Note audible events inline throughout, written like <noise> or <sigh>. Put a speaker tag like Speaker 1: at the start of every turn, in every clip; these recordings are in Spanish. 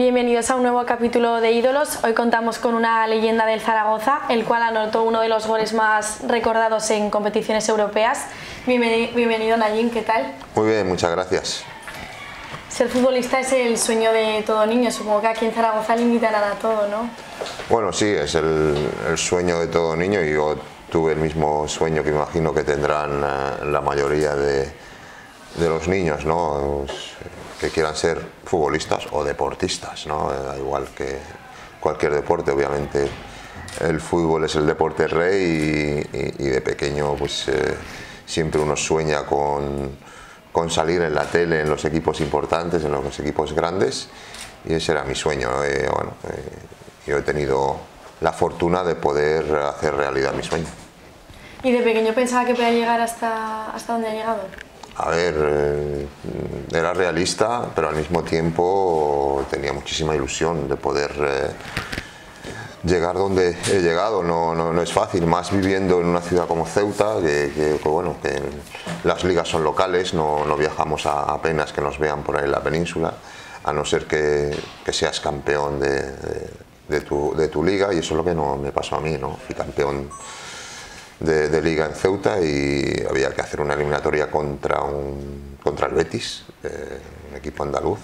Speaker 1: Bienvenidos a un nuevo capítulo de Ídolos. Hoy contamos con una leyenda del Zaragoza, el cual anotó uno de los goles más recordados en competiciones europeas. Bienvenido, bienvenido Nayim, ¿qué tal?
Speaker 2: Muy bien, muchas gracias.
Speaker 1: Ser futbolista es el sueño de todo niño, supongo que aquí en Zaragoza le invitarán a todo, ¿no?
Speaker 2: Bueno, sí, es el, el sueño de todo niño y yo tuve el mismo sueño que imagino que tendrán eh, la mayoría de, de los niños, ¿no? Que quieran ser futbolistas o deportistas, ¿no? Eh, igual que cualquier deporte, obviamente el fútbol es el deporte rey y, de pequeño pues eh, siempre uno sueña con, con, salir en la tele en los equipos importantes, en los equipos grandes y ese era mi sueño. Eh, bueno, yo he tenido la fortuna de poder hacer realidad mi sueño.
Speaker 1: ¿Y de pequeño pensaba que podía llegar hasta, hasta donde ha llegado?
Speaker 2: A ver, eh, era realista, pero al mismo tiempo tenía muchísima ilusión de poder eh, llegar donde he llegado. No, no, es fácil, más viviendo en una ciudad como Ceuta, que, bueno, que las ligas son locales, no, viajamos a, apenas que nos vean por ahí en la península, a no ser que, seas campeón de, tu, de, tu, liga, y eso es lo que no me pasó a mí, ¿no? Fui campeón de, liga en Ceuta y había que hacer una eliminatoria contra, un, contra el Betis, eh, un equipo andaluz,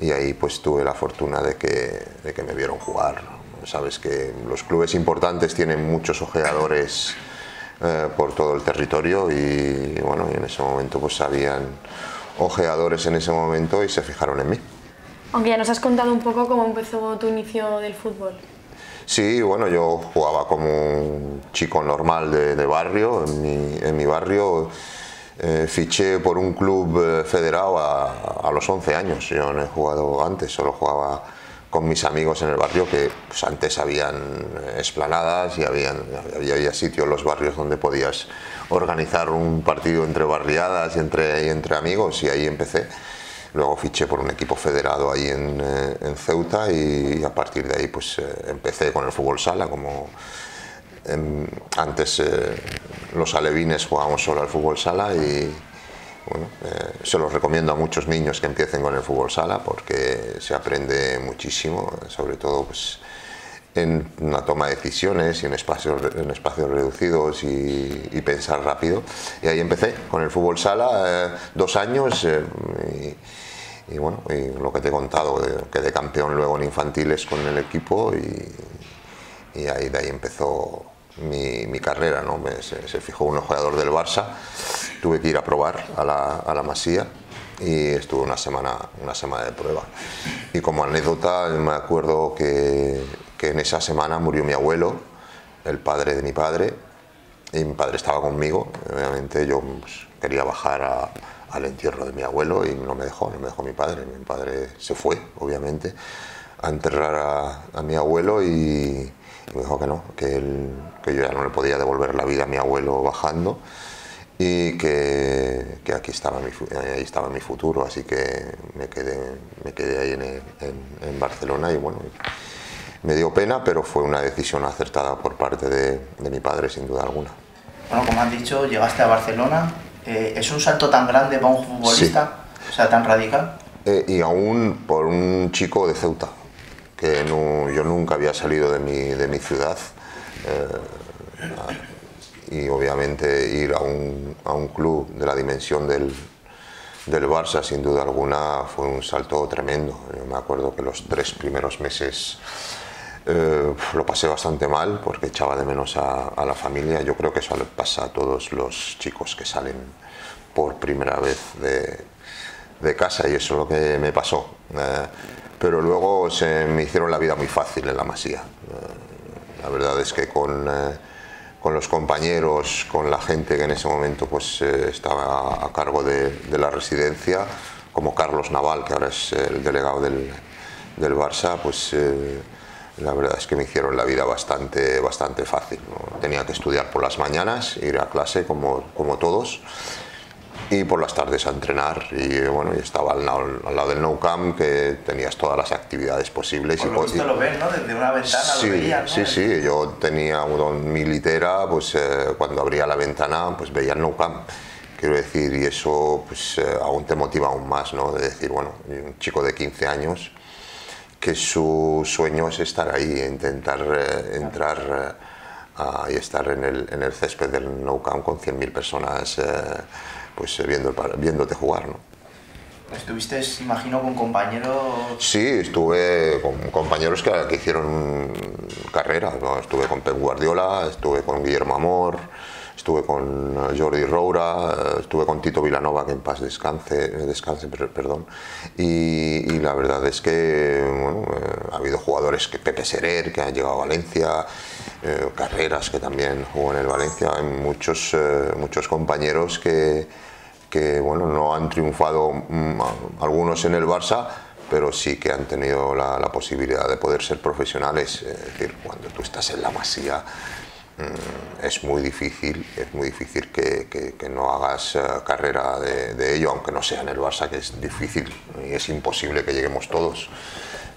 Speaker 2: y, ahí pues tuve la fortuna de que, de que me vieron jugar. Sabes que los clubes importantes tienen muchos ojeadores eh, por todo el territorio y bueno, y en ese momento pues habían ojeadores en ese momento y se fijaron en mí.
Speaker 1: Aunque ya nos has contado un poco cómo empezó tu inicio del fútbol.
Speaker 2: Sí, bueno, yo jugaba como un chico normal de, barrio, en mi, barrio. Eh, fiché por un club eh, federado a, los 11 años, yo no he jugado antes, solo jugaba con mis amigos en el barrio que pues, antes habían esplanadas y habían, había, sitios en los barrios donde podías organizar un partido entre barriadas y entre amigos y ahí empecé. Luego fiché por un equipo federado ahí en, eh, Ceuta y, a partir de ahí pues eh, empecé con el fútbol sala como em, antes eh, los alevines jugábamos solo al fútbol sala y bueno, se los recomiendo a muchos niños que empiecen con el fútbol sala porque se aprende muchísimo, sobre todo pues, en una toma de decisiones y en espacios, en espacios reducidos y, pensar rápido. Y ahí empecé con el fútbol sala, dos años y bueno, y lo que te he contado, quedé campeón luego en infantiles con el equipo y, ahí de ahí empezó mi, carrera, ¿no? se, fijó un jugador del Barça, tuve que ir a probar a la, a la Masía y estuve una semana, una semana de prueba. Y como anécdota me acuerdo que, que en esa semana murió mi abuelo, el padre de mi padre, y mi padre estaba conmigo, obviamente yo pues, quería bajar a al entierro de mi abuelo y no me dejó, no me dejó mi padre. Mi padre se fue, obviamente, a enterrar a, mi abuelo y, me dijo que no, que, él, que yo ya no le podía devolver la vida a mi abuelo bajando y que, que aquí estaba mi, ahí estaba mi futuro, así que me quedé, me quedé ahí en, en, Barcelona y bueno, me dio pena, pero fue una decisión acertada por parte de, de mi padre sin duda alguna.
Speaker 3: Bueno, como han dicho, llegaste a Barcelona, eh, ¿Es un salto tan grande para un futbolista? O sea, tan radical.
Speaker 2: Eh, y aún por un chico de Ceuta, que yo nunca había salido de mi, de mi ciudad. Eh, y obviamente ir a un, a un, club de la dimensión del, del Barça, sin duda alguna, fue un salto tremendo. Yo me acuerdo que los tres primeros meses lo pasé bastante mal porque echaba de menos a, la familia. Yo creo que eso le pasa a todos los chicos que salen por primera vez de, casa y eso es lo que me pasó. Eh, pero luego se me hicieron la vida muy fácil en la masía. Eh, la verdad es que con, eh, con, los compañeros, con la gente que en ese momento pues, estaba a cargo de, de, la residencia, como Carlos Naval, que ahora es el delegado del, del Barça, pues la verdad es que me hicieron la vida bastante, bastante fácil. Tenía que estudiar por las mañanas, ir a clase como, como todos y por las tardes a entrenar y bueno y estaba al lado, al lado del No Camp que tenías todas las actividades posibles
Speaker 3: por
Speaker 2: y
Speaker 3: lo lo ves ¿no? desde una ventana
Speaker 2: sí,
Speaker 3: lo veías,
Speaker 2: ¿no? sí sí yo tenía mi litera pues eh, cuando abría la ventana pues veía el No Camp quiero decir y eso pues eh, aún te motiva aún más no de decir bueno un chico de 15 años que su sueño es estar ahí, intentar eh, entrar y estar en el, en el, césped del Nou Camp con 100.000 personas pues, viendo, viéndote jugar. ¿no?
Speaker 3: ¿Estuviste, imagino, con compañeros?
Speaker 2: Sí, estuve con compañeros que, que hicieron carrera. Estuve con Pep Guardiola, estuve con Guillermo Amor, estuve con eh, Jordi Roura, eh, estuve con Tito Vilanova, que en paz descanse, descanse perdón. Y, la verdad es que eh, ha habido jugadores que Pepe Serer, que han llegado a Valencia, Carreras, que también jugó en el Valencia, hay muchos, muchos compañeros que que bueno, no han triunfado mm, algunos en el Barça, pero sí que han tenido la, posibilidad de poder ser profesionales. Es decir, cuando tú estás en la masía es muy difícil, es muy difícil que, que, no hagas eh, carrera de, ello, aunque no sea en el Barça, que es difícil y es imposible que lleguemos todos.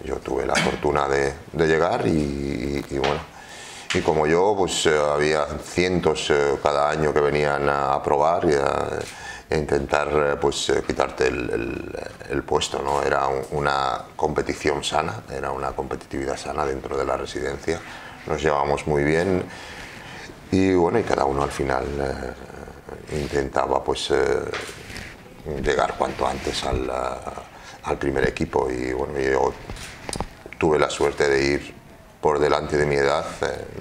Speaker 2: Yo tuve la fortuna de, de llegar y, bueno, y como yo, pues eh, había cientos eh, cada año que venían a probar y e intentar pues, quitarte el, puesto. ¿no? Era una competición sana, era una competitividad sana dentro de la residencia. Nos llevamos muy bien y bueno, y cada uno al final eh, intentaba pues llegar cuanto antes al, al, primer equipo y bueno, yo tuve la suerte de ir por delante de mi edad,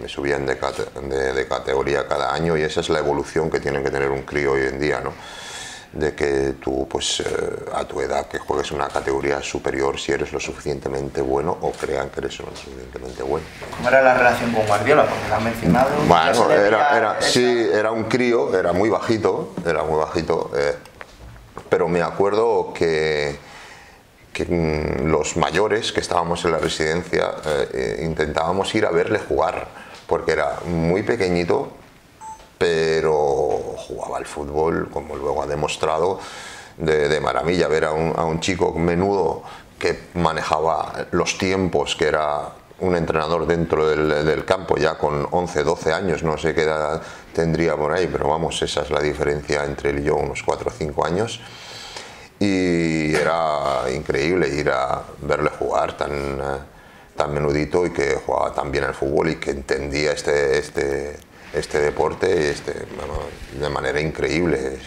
Speaker 2: me subían de, de, categoría cada año y esa es la evolución que tiene que tener un crío hoy en día, ¿no? De que tú pues eh, a tu edad que juegues una categoría superior si eres lo suficientemente bueno o crean que eres lo suficientemente bueno.
Speaker 3: ¿Cómo era la relación con Guardiola? Porque lo han mencionado.
Speaker 2: Bueno, era, era sí, era un crío, era muy bajito, era muy bajito, eh, pero me acuerdo que, que mm, los mayores que estábamos en la residencia eh, intentábamos ir a verle jugar, porque era muy pequeñito, pero jugaba al fútbol, como luego ha demostrado, de, maravilla. Ver a un, chico menudo que manejaba los tiempos, que era un entrenador dentro del, campo ya con 11, 12 años, no sé qué edad tendría por ahí, pero vamos, esa es la diferencia entre él y yo, unos 4 o 5 años. Y era increíble ir a verle jugar tan, tan menudito y que jugaba tan bien al fútbol y que entendía este, este, este deporte este, de manera increíble.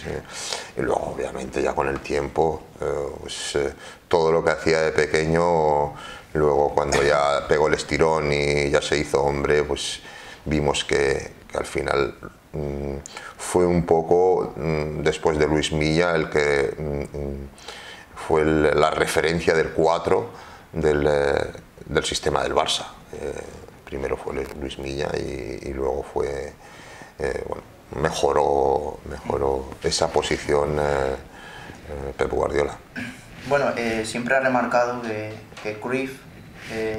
Speaker 2: Y luego, obviamente, ya con el tiempo, eh, pues, eh, todo lo que hacía de pequeño, luego cuando ya pegó el estirón y ya se hizo hombre, pues vimos que, al final mm, fue un poco, mm, después de Luis Milla, el que mm, fue la referencia del 4 del, eh, del sistema del Barça primero fue Luis Milla y, luego fue, eh, bueno, mejoró, mejoró esa posición eh, eh, Pep Guardiola.
Speaker 3: Bueno, siempre ha remarcado que, que Cruyff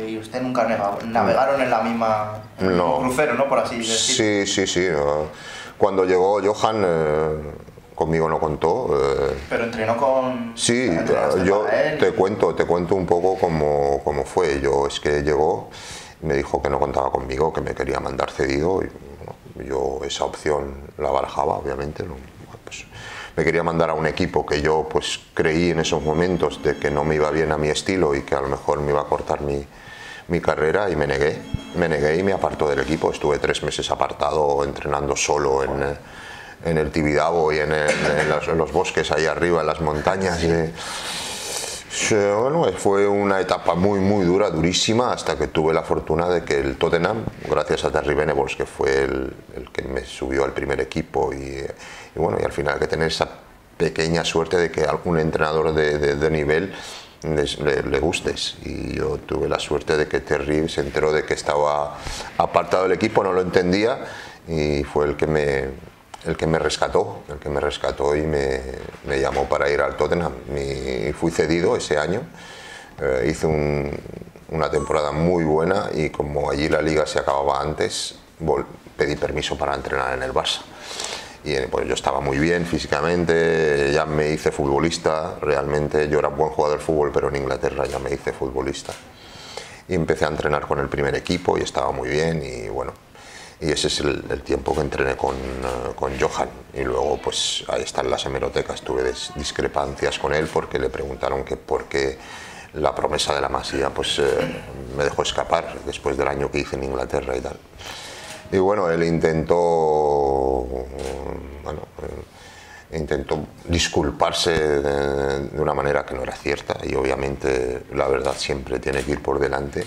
Speaker 3: y usted nunca navegaron en la misma crucero, ¿no? Por así decirlo.
Speaker 2: Sí, sí, sí. Cuando llegó Johan conmigo no contó.
Speaker 3: Pero entrenó con.
Speaker 2: Sí, yo te cuento, te cuento un poco cómo, cómo, fue. Yo es que llegó me dijo que no contaba conmigo, que me quería mandar cedido y yo esa opción la barajaba, obviamente. Pues, me quería mandar a un equipo que yo pues creí en esos momentos de que no me iba bien a mi estilo y que a lo mejor me iba a cortar mi, mi carrera y me negué. Me negué y me apartó del equipo. Estuve tres meses apartado entrenando solo en, en el Tibidabo y en, los, bosques ahí arriba, en las montañas. Bueno, fue una etapa muy, muy dura, durísima, hasta que tuve la fortuna de que el Tottenham, gracias a Terry Venables, que fue el, que me subió al primer equipo, y, bueno, y al final que tener esa pequeña suerte de que algún entrenador de, nivel le, le, gustes. Y yo tuve la suerte de que Terry se enteró de que estaba apartado del equipo, no lo entendía, y fue el que me, el que me rescató, el que me rescató y me, llamó para ir al Tottenham. Y fui cedido ese año, eh, hice una temporada muy buena y como allí la liga se acababa antes, pedí permiso para entrenar en el Barça. Y eh, pues yo estaba muy bien físicamente, ya me hice futbolista, realmente yo era buen jugador de fútbol, pero en Inglaterra ya me hice futbolista. Y empecé a entrenar con el primer equipo y estaba muy bien y bueno, y ese es el, tiempo que entrené con, eh, con, Johan. Y luego pues ahí están las hemerotecas. Tuve discrepancias con él porque le preguntaron que por qué la promesa de la Masía pues eh, me dejó escapar después del año que hice en Inglaterra y tal. Y bueno, él intentó, bueno, eh, intentó disculparse de, una manera que no era cierta. Y obviamente la verdad siempre tiene que ir por delante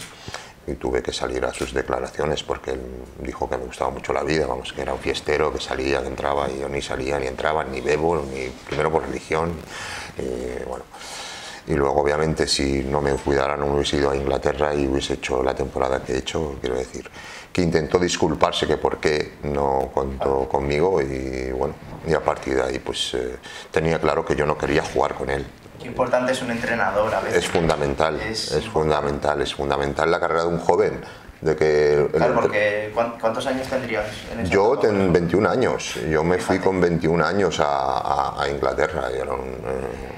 Speaker 2: y tuve que salir a sus declaraciones porque él dijo que me gustaba mucho la vida, vamos, que era un fiestero, que salía, que entraba y yo ni salía ni entraba, ni bebo, ni primero por religión, y bueno. Y luego, obviamente, si no me cuidaran, no hubiese ido a Inglaterra y hubiese hecho la temporada que he hecho, quiero decir, que intentó disculparse que por qué no contó conmigo y bueno, y a partir de ahí pues eh, tenía claro que yo no quería jugar con él.
Speaker 3: Importante es un entrenador a veces.
Speaker 2: Es fundamental, es, fundamental, es fundamental la carrera de un joven. De que
Speaker 3: claro, porque ¿cuántos años tendrías? En
Speaker 2: yo tengo 21 años, yo me fui con 21 años a, a, Inglaterra, y era un, eh,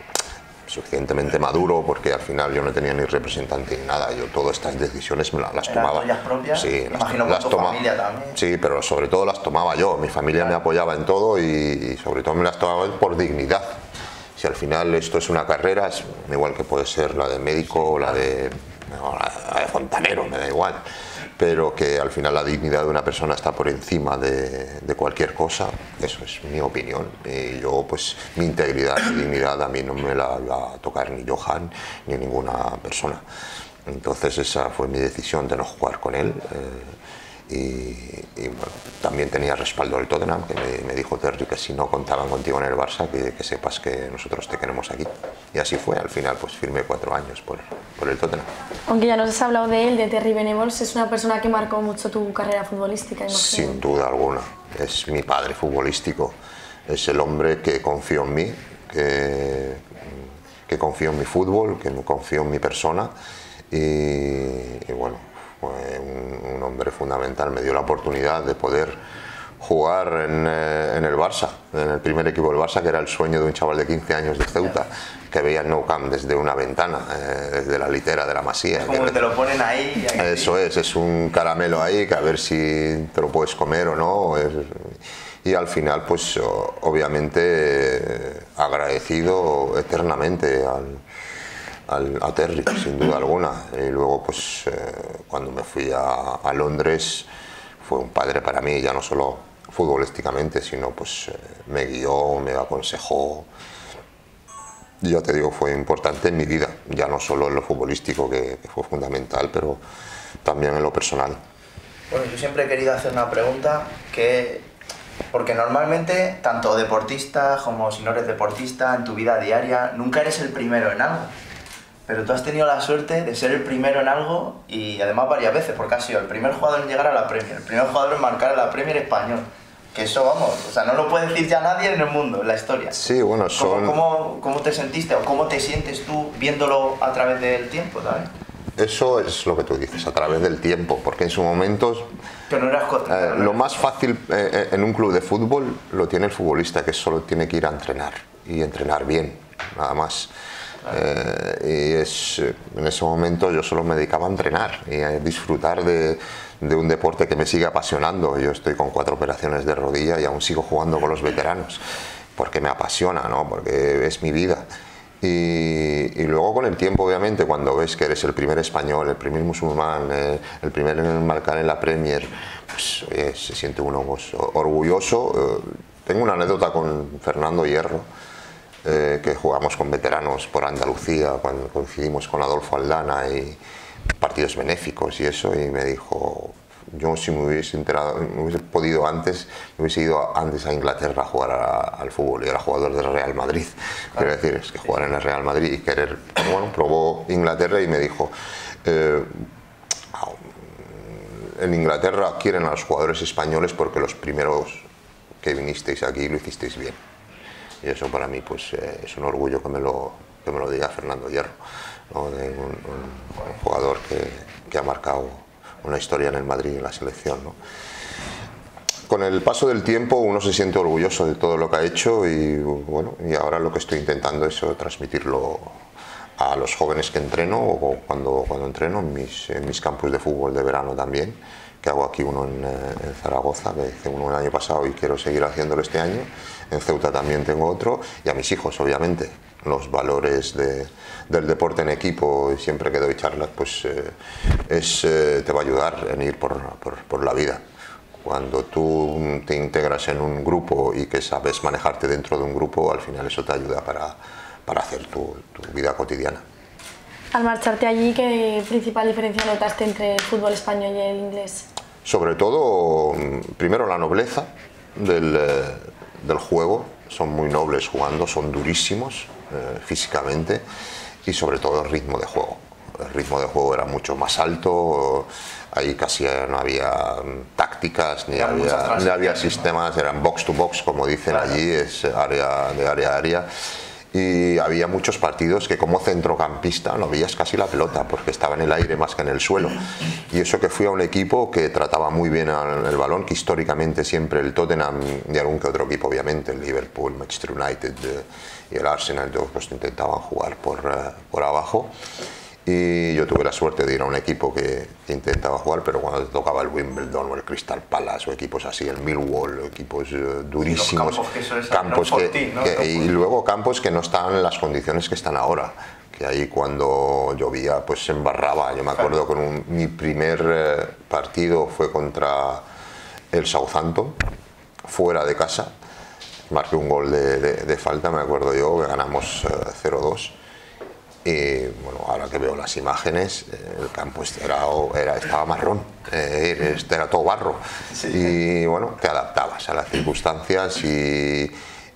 Speaker 2: suficientemente maduro porque al final yo no tenía ni representante ni nada, yo todas estas decisiones me las, tomaba.
Speaker 3: propias?
Speaker 2: Sí,
Speaker 3: Imagino las, tu familia también.
Speaker 2: Sí, pero sobre todo las tomaba yo, mi familia me apoyaba en todo y, sobre todo me las tomaba por dignidad. Si al final esto es una carrera, es igual que puede ser la de médico o la de, la de fontanero, me da igual pero que al final la dignidad de una persona está por encima de, cualquier cosa, eso es mi opinión. Y yo, pues, mi integridad, mi dignidad a mí no me la va a tocar ni Johan ni ninguna persona. Entonces esa fue mi decisión de no jugar con él. Eh, y, bueno, también tenía respaldo del Tottenham, que me, dijo Terry que si no contaban contigo en el Barça, que, sepas que nosotros te queremos aquí. Y así fue, al final pues firmé cuatro años por, por el Tottenham.
Speaker 1: Aunque ya nos has hablado de él, de Terry Venables, es una persona que marcó mucho tu carrera futbolística.
Speaker 2: Sin duda alguna, es mi padre futbolístico, es el hombre que confió en mí, que, que confió en mi fútbol, que confió en mi persona y bueno, fue un, hombre fundamental, me dio la oportunidad de poder jugar en, eh, en, el Barça, en el primer equipo del Barça, que era el sueño de un chaval de 15 años de Ceuta, que veía el Nou Camp desde una ventana, eh, desde la litera de la Masía.
Speaker 3: como que te lo ponen ahí.
Speaker 2: Eso es, es un caramelo ahí que a ver si te lo puedes comer o no. y al final, pues obviamente eh, agradecido eternamente al, a Terry, sin duda alguna. Y luego, pues, eh, cuando me fui a, Londres, fue un padre para mí, ya no solo futbolísticamente, sino pues eh, me guió, me aconsejó. Ya te digo, fue importante en mi vida, ya no solo en lo futbolístico, que, fue fundamental, pero también en lo personal.
Speaker 3: Bueno, yo siempre he querido hacer una pregunta que porque normalmente, tanto deportista como si no eres deportista, en tu vida diaria, nunca eres el primero en algo pero tú has tenido la suerte de ser el primero en algo y además varias veces, porque has sido el primer jugador en llegar a la Premier, el primer jugador en marcar a la Premier español. Que eso, vamos, o sea, no lo puede decir ya nadie en el mundo, en la historia.
Speaker 2: Sí, bueno, son...
Speaker 3: ¿Cómo, cómo, te sentiste o cómo te sientes tú viéndolo a través del tiempo, ¿sabes?
Speaker 2: Eso es lo que tú dices, a través del tiempo, porque en su momento...
Speaker 3: Pero no eras
Speaker 2: eh, Lo más fácil eh, eh, en un club de fútbol lo tiene el futbolista, que solo tiene que ir a entrenar y entrenar bien, nada más. Eh, y es, en ese momento yo solo me dedicaba a entrenar y a disfrutar de, de, un deporte que me sigue apasionando. Yo estoy con cuatro operaciones de rodilla y aún sigo jugando con los veteranos porque me apasiona, ¿no? porque es mi vida. Y, y, luego con el tiempo, obviamente, cuando ves que eres el primer español, el primer musulmán, eh, el primer en marcar en la Premier, pues se siente uno pues, orgulloso. Eh, tengo una anécdota con Fernando Hierro, eh, que jugamos con veteranos por Andalucía, cuando coincidimos con Adolfo Aldana y partidos benéficos y eso, y me dijo, yo si me hubiese enterado, me hubiese podido antes, me hubiese ido antes a Inglaterra a jugar al fútbol, y era jugador del Real Madrid. Quiero decir, es que jugar en el Real Madrid y querer, bueno, probó Inglaterra y me dijo, eh, en Inglaterra quieren a los jugadores españoles porque los primeros que vinisteis aquí lo hicisteis bien y eso para mí pues eh, es un orgullo que me lo, que me lo diga Fernando Hierro, de un, jugador que, que, ha marcado una historia en el Madrid y en la selección. ¿no? Con el paso del tiempo uno se siente orgulloso de todo lo que ha hecho y bueno, y ahora lo que estoy intentando es transmitirlo a los jóvenes que entreno o cuando, cuando entreno en mis, en mis campus de fútbol de verano también que hago aquí uno en, eh, Zaragoza, que hice uno el año pasado y quiero seguir haciéndolo este año. En Ceuta también tengo otro y a mis hijos, obviamente. los valores del deporte en equipo, y siempre que doy charlas, pues eh, es, eh, te va a ayudar en ir por, por, la vida. Cuando tú te integras en un grupo y que sabes manejarte dentro de un grupo, al final eso te ayuda para, para hacer tu, tu vida cotidiana.
Speaker 1: Al marcharte allí, ¿qué principal diferencia notaste entre el fútbol español y el inglés?
Speaker 2: Sobre todo, primero la nobleza del, eh, del juego, son muy nobles jugando, son durísimos eh, físicamente y sobre todo el ritmo de juego. El ritmo de juego era mucho más alto, ahí casi no había tácticas, ni había, ni había sistemas, eran box to box como dicen allí, es área de área a área y había muchos partidos que como centrocampista no veías casi la pelota porque estaba en el aire más que en el suelo. Y eso que fui a un equipo que trataba muy bien el balón que históricamente siempre el Tottenham y algún que otro equipo obviamente el Liverpool, Manchester United eh, y el Arsenal todos pues intentaban jugar por, eh, por abajo y yo tuve la suerte de ir a un equipo que, intentaba jugar, pero cuando te tocaba el Wimbledon o el Crystal Palace o equipos así, el Millwall, equipos eh, durísimos,
Speaker 3: campos que,
Speaker 2: y luego campos que no estaban en las condiciones que están ahora que ahí cuando llovía pues se embarraba. Yo me acuerdo con mi primer eh, partido fue contra el Southampton, fuera de casa. Marqué un gol de, falta, me acuerdo yo, que ganamos 0-2. Y bueno, ahora que veo las imágenes, eh, el campo este era, era, estaba marrón, eh, era todo barro. Y bueno, te adaptabas a las circunstancias y,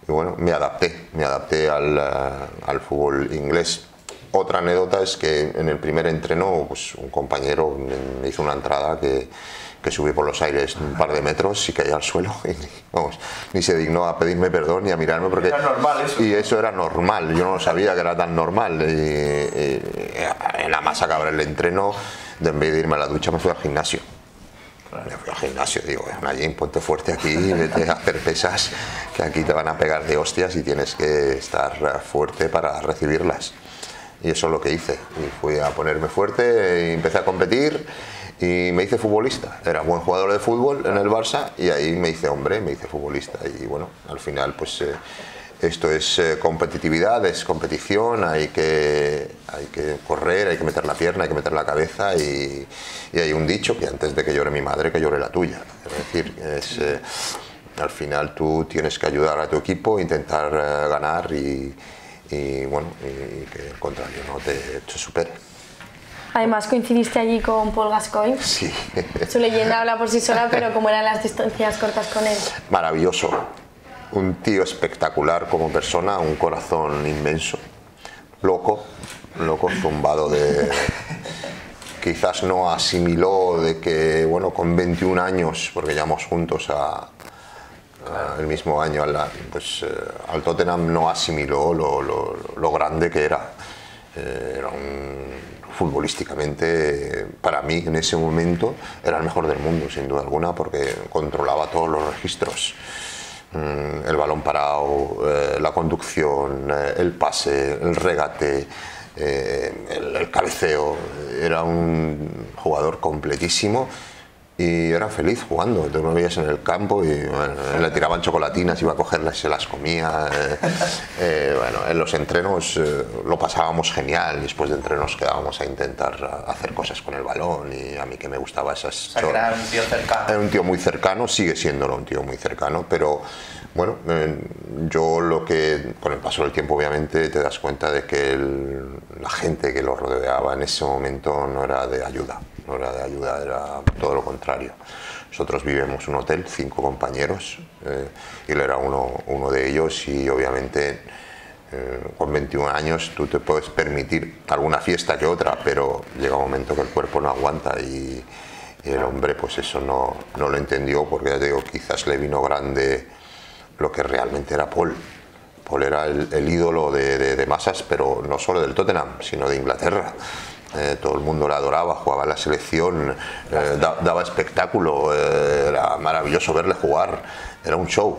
Speaker 2: bueno, me adapté, me adapté al, eh, al, fútbol inglés. Otra anécdota es que en el primer entreno, pues un compañero me hizo una entrada que que subí por los aires un par de metros y caí al suelo <laughs> y vamos, ni se dignó a pedirme perdón ni a mirarme porque
Speaker 3: era normal eso.
Speaker 2: y eso era normal yo no sabía que era tan normal y, en la masa que el entreno de en vez de irme a la ducha me fui al gimnasio me fui al gimnasio, digo, allí ponte fuerte aquí, vete a hacer pesas, que aquí te van a pegar de hostias y tienes que estar fuerte para recibirlas. Y eso es lo que hice. Y fui a ponerme fuerte, y empecé a competir y me hice futbolista. Era buen jugador de fútbol en el Barça y ahí me hice hombre, me hice futbolista. Y bueno, al final pues eh, esto es eh, competitividad, es competición, hay que, hay que correr, hay que meter la pierna, hay que meter la cabeza y, hay un dicho que antes de que llore mi madre, que llore la tuya. Es decir, es, eh, al final tú tienes que ayudar a tu equipo, intentar ganar y, bueno, y que el contrario no te, te supere.
Speaker 1: Además coincidiste allí con Paul Gascoigne.
Speaker 2: Sí. <laughs>
Speaker 1: Su leyenda habla por sí sola, pero ¿cómo eran las distancias cortas con él?
Speaker 2: Maravilloso. Un tío espectacular como persona, un corazón inmenso. Loco, loco, zumbado de... Quizás no asimiló de que, bueno, con 21 años, porque llevamos juntos a, el mismo año al, pues, eh, al Tottenham no asimiló lo, lo, lo grande que era. Eh, era un futbolísticamente, para mí en ese momento, era el mejor del mundo, sin duda alguna, porque controlaba todos los registros. Mm, el balón parado, eh, la conducción, eh, el pase, el regate, eh, el cabeceo. Era un jugador completísimo y era feliz jugando. Tú me veías en el campo y le tiraban chocolatinas, iba a cogerlas y se las comía. Eh, <laughs> eh, bueno, en los entrenos eh, lo pasábamos genial. Después de entrenos quedábamos a intentar hacer cosas con el balón y a mí que me gustaba esas.
Speaker 3: era un tío cercano.
Speaker 2: Era un tío muy cercano, sigue siéndolo un tío muy cercano, pero bueno, yo lo que con el paso del tiempo obviamente te das cuenta de que la gente que lo rodeaba en ese momento no era de ayuda no era de ayuda, era todo lo contrario. Nosotros vivimos un hotel, cinco compañeros, eh, y él era uno, uno de ellos y obviamente eh, con 21 años tú te puedes permitir alguna fiesta que otra, pero llega un momento que el cuerpo no aguanta y, el hombre pues eso no, no, lo entendió porque ya digo, quizás le vino grande lo que realmente era Paul. Paul era el, ídolo de, de, de masas, pero no solo del Tottenham, sino de Inglaterra. Eh, todo el mundo la adoraba, jugaba la selección, eh, daba espectáculo, eh, era maravilloso verle jugar, era un show,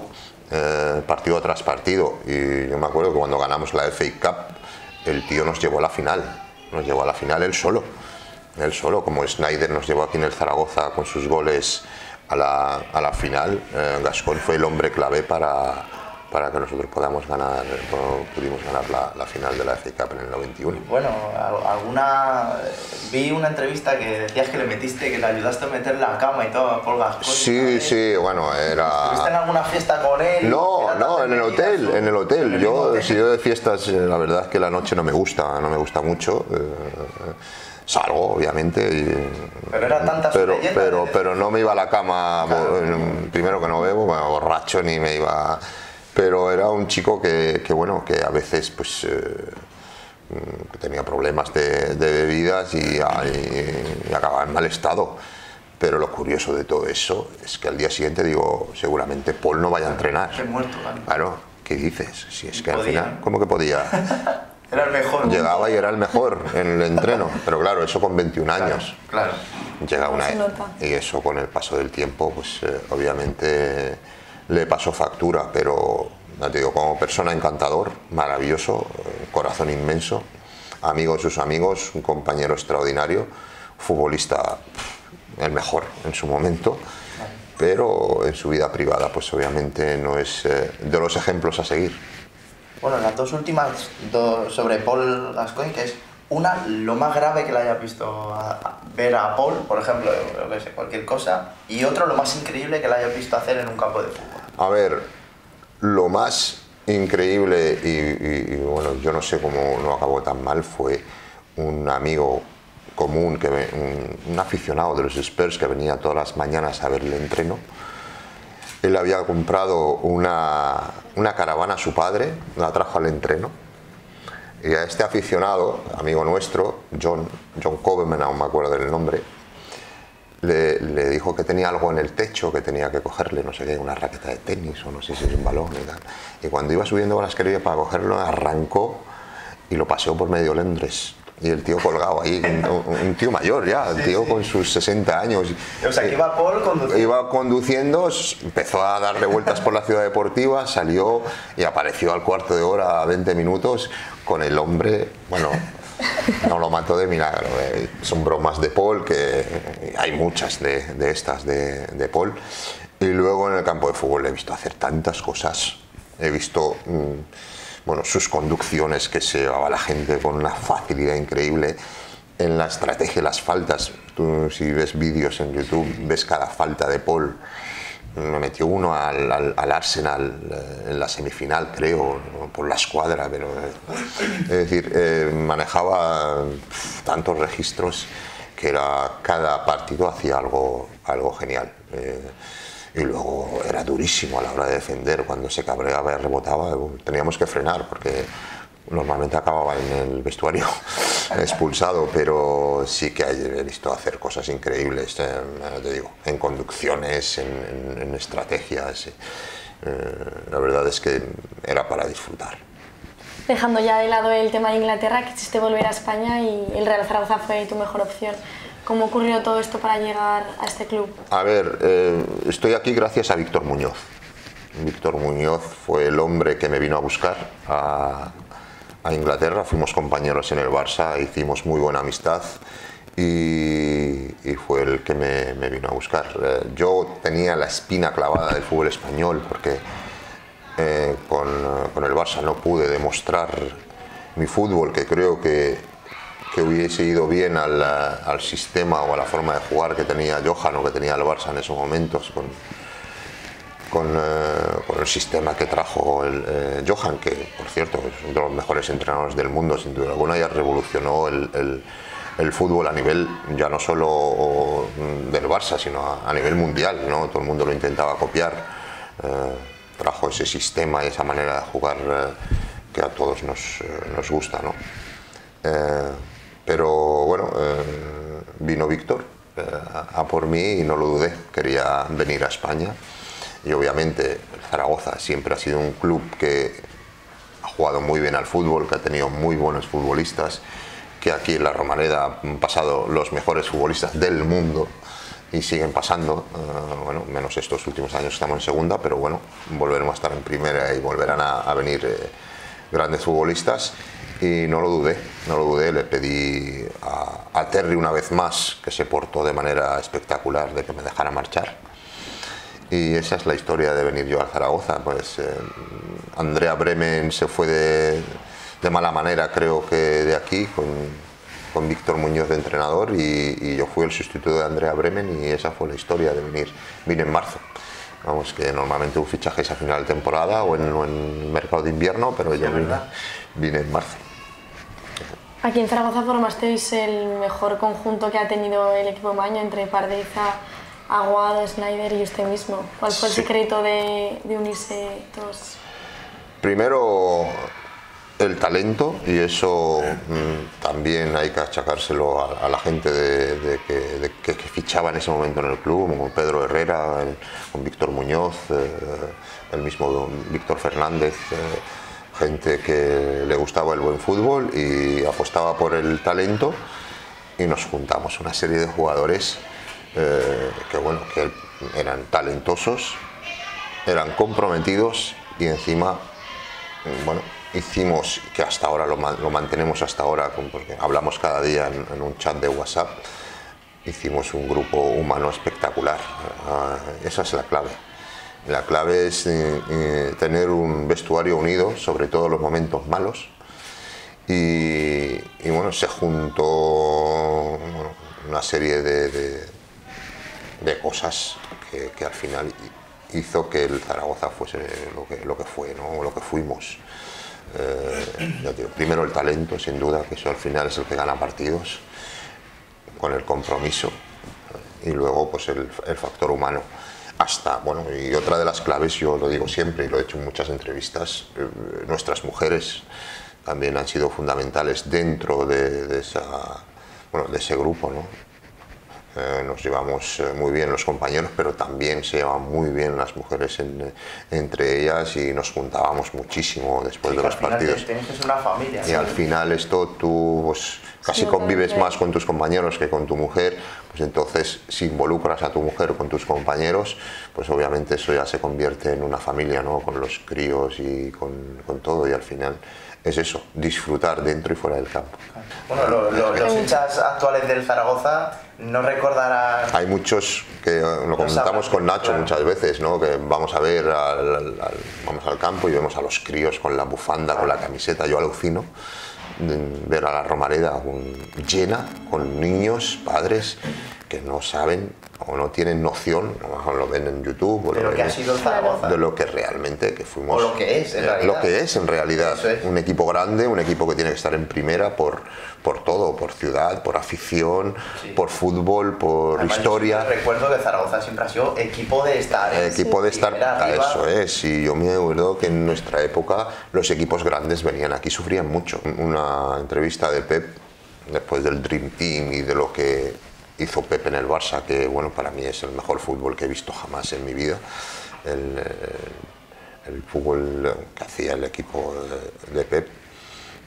Speaker 2: partido tras partido. Y yo me acuerdo que cuando ganamos la FA Cup, el tío nos llevó a la final, nos llevó a la final él solo, él solo, como Snyder nos llevó aquí en el Zaragoza con sus goles a la, a la final, Gascón fue el hombre clave para para que nosotros podamos ganar, pudimos ganar la, la, final de la FA Cup en el 91.
Speaker 3: Bueno, alguna vi una entrevista que decías que le metiste, que le ayudaste a meter la cama y todo a Paul Gascoigne.
Speaker 2: Sí, sí, bueno, era...
Speaker 3: ¿Estuviste en alguna fiesta con él?
Speaker 2: No, no, en el hotel, en el hotel. yo, si yo de fiestas, eh, la verdad es que la noche no me gusta, no me gusta mucho. Eh, salgo, obviamente.
Speaker 3: pero era tanta
Speaker 2: pero, pero, pero no me iba a la cama, primero que no bebo, borracho ni me iba... Pero era un chico que, que bueno, que a veces pues eh, mm, tenía problemas de, bebidas y, acababa en mal estado. Pero lo curioso de todo eso es que al día siguiente digo, seguramente Paul no vaya a entrenar.
Speaker 3: muerto,
Speaker 2: claro. ¿qué dices? Si es que al final, ¿cómo que podía? <laughs>
Speaker 3: Era el mejor.
Speaker 2: Llegaba y era el mejor en el entreno, pero claro, eso con 21 años.
Speaker 3: Claro.
Speaker 2: Llega una y eso con el paso del tiempo, pues eh, obviamente le pasó factura, pero digo, como persona encantador, maravilloso, eh, corazón inmenso, amigo de sus amigos, un compañero extraordinario, futbolista el mejor en su momento, pero en su vida privada, pues obviamente no es eh, de los ejemplos a seguir.
Speaker 3: Bueno, las dos últimas sobre Paul Gascoigne, que es una, lo más grave que le haya visto ver a Paul, por ejemplo, que sé, cualquier cosa, y otro, lo más increíble que le haya visto hacer en un campo de fútbol.
Speaker 2: A ver, lo más increíble, y, bueno, yo no sé cómo no acabó tan mal, fue un amigo común, que, un, un aficionado de los Spurs que venía todas las mañanas a ver el entreno él había comprado una, una caravana a su padre, la trajo al entreno. Y a este aficionado, amigo nuestro, John, John Coleman, aún me acuerdo del nombre, le, le, dijo que tenía algo en el techo, que tenía que cogerle, no sé qué, una raqueta de tenis o no sé si es un balón y tal. Y cuando iba subiendo con la escalera para cogerlo, arrancó y lo paseó por medio Londres y el tío colgado ahí, un, tío mayor ya, el tío con sus 60 años.
Speaker 3: O sea, que iba Paul conduciendo.
Speaker 2: Iba conduciendo, empezó a darle vueltas por la ciudad deportiva, salió y apareció al cuarto de hora, a 20 minutos, con el hombre, bueno, no lo mató de milagro. Eh. Son bromas de Paul, que hay muchas de, de estas de, de, Paul. Y luego en el campo de fútbol he visto hacer tantas cosas. He visto... Mm, bueno, sus conducciones que se llevaba la gente con una facilidad increíble en la estrategia, las faltas. Tú si ves vídeos en YouTube, ves cada falta de Paul. Me metió uno al, al, Arsenal eh, en la semifinal, creo, por la escuadra, pero eh, es decir, eh, manejaba tantos registros que era cada partido hacía algo, algo genial y luego era durísimo a la hora de defender, cuando se cabreaba y rebotaba, teníamos que frenar porque normalmente acababa en el vestuario <laughs> expulsado, pero sí que he visto hacer cosas increíbles, eh, te digo, en conducciones, en, estrategias. Eh, la verdad es que era para disfrutar.
Speaker 1: Dejando ya de lado el tema de Inglaterra, quisiste volver a España y el Real Zaragoza fue tu mejor opción. ¿Cómo ocurrió todo esto para llegar a este club?
Speaker 2: A ver, eh, estoy aquí gracias a Víctor Muñoz. Víctor Muñoz fue el hombre que me vino a buscar a, Inglaterra. Fuimos compañeros en el Barça, hicimos muy buena amistad y, fue el que me, vino a buscar. Eh, yo tenía la espina clavada del fútbol español porque eh, con, con el Barça no pude demostrar mi fútbol, que creo que que hubiese ido bien al, al, sistema o a la forma de jugar que tenía Johan o que tenía el Barça en esos momentos con, con, eh, el sistema que trajo el, eh, Johan, que por cierto es uno de los mejores entrenadores del mundo, sin duda alguna, ya revolucionó el, el, fútbol a nivel ya no solo del Barça, sino a, nivel mundial, ¿no? todo el mundo lo intentaba copiar. Eh, trajo ese sistema y esa manera de jugar que a todos nos, nos gusta. ¿no? Pero bueno, eh, vino Víctor eh, a por mí y no lo dudé, quería venir a España. Y obviamente Zaragoza siempre ha sido un club que ha jugado muy bien al fútbol, que ha tenido muy buenos futbolistas, que aquí en la Romareda han pasado los mejores futbolistas del mundo y siguen pasando, eh, bueno, menos estos últimos años estamos en segunda, pero bueno, volveremos a estar en primera y volverán a, venir grandes futbolistas y no lo dudé, no lo dudé, le pedí a, Terry una vez más, que se portó de manera espectacular, de que me dejara marchar. y esa es la historia de venir yo a Zaragoza. Pues eh, Andrea Bremen se fue de, de, mala manera, creo que de aquí, con, con Víctor Muñoz de entrenador, y, y, yo fui el sustituto de Andrea Bremen y esa fue la historia de venir. Vine en marzo. Vamos, que normalmente un fichaje es a final de temporada o en, o en mercado de invierno, pero yo vine, vine en marzo.
Speaker 1: Aquí en Zaragoza formasteis el mejor conjunto que ha tenido el equipo Maño entre Pardeza, Aguado, Snyder y usted mismo. ¿Cuál fue el
Speaker 2: Sí.
Speaker 1: secreto de, de unirse todos?
Speaker 2: Primero el talento y eso mm, también hay que achacárselo a, a la gente de, de que, de que- que fichaba en ese momento en el club, como Pedro Herrera, el- con Víctor Muñoz, eh, el mismo Víctor Fernández, eh, gente que le gustaba el buen fútbol y apostaba por el talento y nos juntamos una serie de jugadores eh, que bueno que eran talentosos, eran comprometidos y encima bueno, hicimos, que hasta ahora lo, ma- lo mantenemos hasta ahora, porque hablamos cada día en, en un chat de WhatsApp, hicimos un grupo humano espectacular. Ah, esa es la clave. La clave es eh, eh, tener un vestuario unido, sobre todo en los momentos malos. Y, bueno, se juntó una serie de, de- cosas que, al final hizo que el Zaragoza fuese lo que, fue, ¿no? lo que fuimos. Eh, primero el talento, sin duda, que eso al final es el que gana partidos, con el compromiso, y luego pues el factor humano. Hasta, bueno, y otra de las claves, yo lo digo siempre y lo he hecho en muchas entrevistas, eh, nuestras mujeres también han sido fundamentales dentro de, de esa, bueno, de ese grupo, ¿no? Eh, nos llevamos eh, muy bien los compañeros, pero también se llevan muy bien las mujeres en- eh, entre ellas y nos juntábamos muchísimo después
Speaker 3: Sí,
Speaker 2: de los partidos.
Speaker 3: Una familia.
Speaker 2: Y al final esto tú pues, casi
Speaker 1: Sí,
Speaker 2: convives más con tus compañeros que con tu mujer, pues entonces si involucras a tu mujer con tus compañeros, pues obviamente eso ya se convierte en una familia, ¿no? Con los críos y con, con todo y al final es eso, disfrutar dentro y fuera del campo.
Speaker 3: Bueno, lo- lo- los hinchas actuales del Zaragoza no recordarán.
Speaker 2: Hay muchos que lo comentamos con Nacho
Speaker 3: claro.
Speaker 2: muchas veces, ¿no? que vamos a ver, al, al- al- vamos al campo y vemos a los críos con la bufanda, con la camiseta, yo alucino ver a la Romareda llena, con niños, padres que no saben o no tienen noción, a lo mejor lo ven en YouTube o
Speaker 3: de
Speaker 2: lo
Speaker 3: lo que
Speaker 2: ven
Speaker 3: ha sido Zaragoza.
Speaker 2: de lo que realmente que fuimos
Speaker 3: O lo que es, en
Speaker 2: eh,
Speaker 3: realidad.
Speaker 2: lo que es en realidad
Speaker 3: es.
Speaker 2: un equipo grande un equipo que tiene que estar en primera por por todo por ciudad por afición
Speaker 3: Sí.
Speaker 2: por fútbol por
Speaker 3: Además,
Speaker 2: historia
Speaker 3: Recuerdo que Zaragoza siempre ha sido equipo de estar. en
Speaker 2: equipo de estar a eso es y yo me acuerdo que en nuestra época los equipos grandes venían aquí sufrían mucho una entrevista de Pep después del Dream Team y de lo que hizo Pep en el Barça que bueno para mí es el mejor fútbol que he visto jamás en mi vida. El, eh, fútbol que hacía el equipo de, Pep.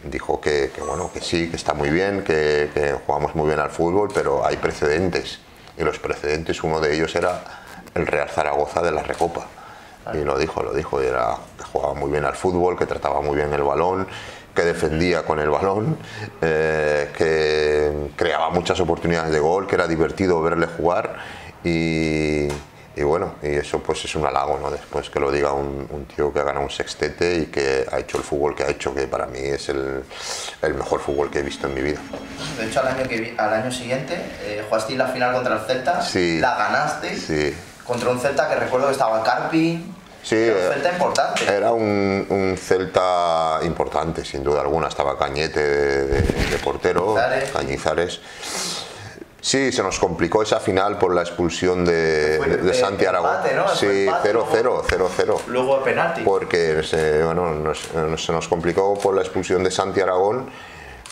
Speaker 2: Dijo que, que, bueno que sí que está muy bien que, que jugamos muy bien al fútbol pero hay precedentes. Y los precedentes uno de ellos era el Real Zaragoza de la Recopa. Y lo dijo lo dijo era que jugaba muy bien al fútbol que trataba muy bien el balón que defendía con el balón eh, que creaba muchas oportunidades de gol que era divertido verle jugar y y bueno, y eso pues es un halago, ¿no? Después que lo diga un, un tío que ha ganado un sextete y que ha hecho el fútbol que ha hecho, que para mí es el, el mejor fútbol que he visto en mi vida.
Speaker 3: De hecho, al año, que vi- al año siguiente eh, jugasteis la final contra el Celta,
Speaker 2: Sí.
Speaker 3: la ganasteis
Speaker 2: Sí.
Speaker 3: contra un Celta que recuerdo que estaba Carpi.
Speaker 2: Sí,
Speaker 3: era un
Speaker 2: eh,
Speaker 3: Celta importante.
Speaker 2: Era un, un Celta importante, sin duda alguna. Estaba Cañete de, de- de portero,
Speaker 3: Cañizares.
Speaker 2: Cañizares. Sí, se nos complicó esa final por la expulsión de, Santi
Speaker 3: empate,
Speaker 2: Aragón. Sí,
Speaker 3: empate,
Speaker 2: 0-0, 0-0.
Speaker 3: Luego de penalti.
Speaker 2: porque se, bueno, nos- nos- se nos complicó por la expulsión de Santi Aragón,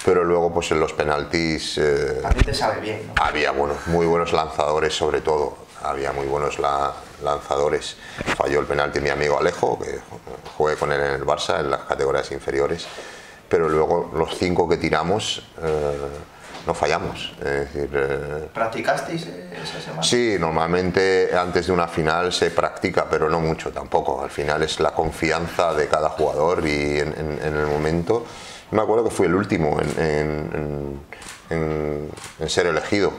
Speaker 2: pero luego pues en los penaltis eh,
Speaker 3: A ti te sabe bien, ¿no?
Speaker 2: había buenos, muy buenos lanzadores sobre todo, había muy buenos la- lanzadores. Falló el penalti mi amigo Alejo, que jugué con él en el Barça en las categorías inferiores, pero luego los cinco que tiramos eh, no fallamos. Es decir, eh,
Speaker 3: ¿Practicasteis eh, esa semana?
Speaker 2: Sí, normalmente antes de una final se practica, pero no mucho tampoco. Al final es la confianza de cada jugador y en, en- en el momento. Me acuerdo que fui el último en, en- en- en- en ser elegido.